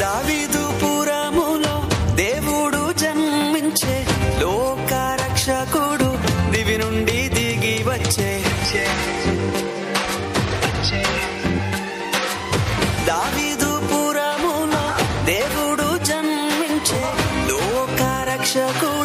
దావీదు పురములో దేవుడు జన్మించే లోక రక్షకుడు దివి నుండి దిగి వచ్చే. దావీదు పురములో దేవుడు జన్మించే లోక రక్షకుడు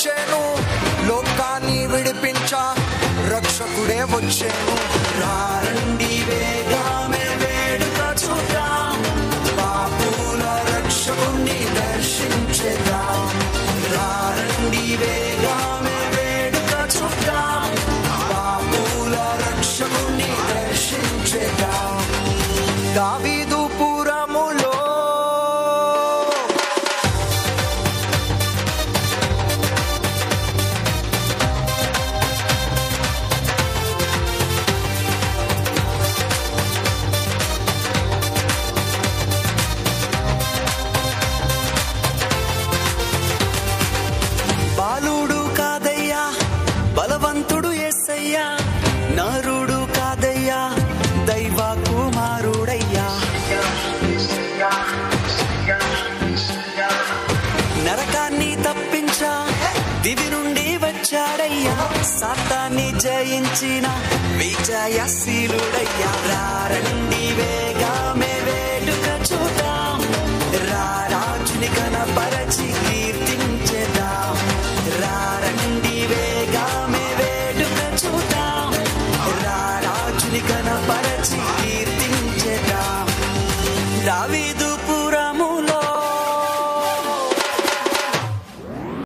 వచ్చాను. లోకాన్ని విడిపించ. రక్షకుడే వచ్చేను. రండి వచ్చాడయ్యా సాతాన్ని జయించిన విజయశీలుడయ్యా రండి వేగామే వేడుక చూద్దాం. రారాజుని కనపరచి కీర్తించేదాం రండి వేగామే వేడుక చూద్దాం. రారాజుని కనపరచి కీర్తించేదాం దావీదు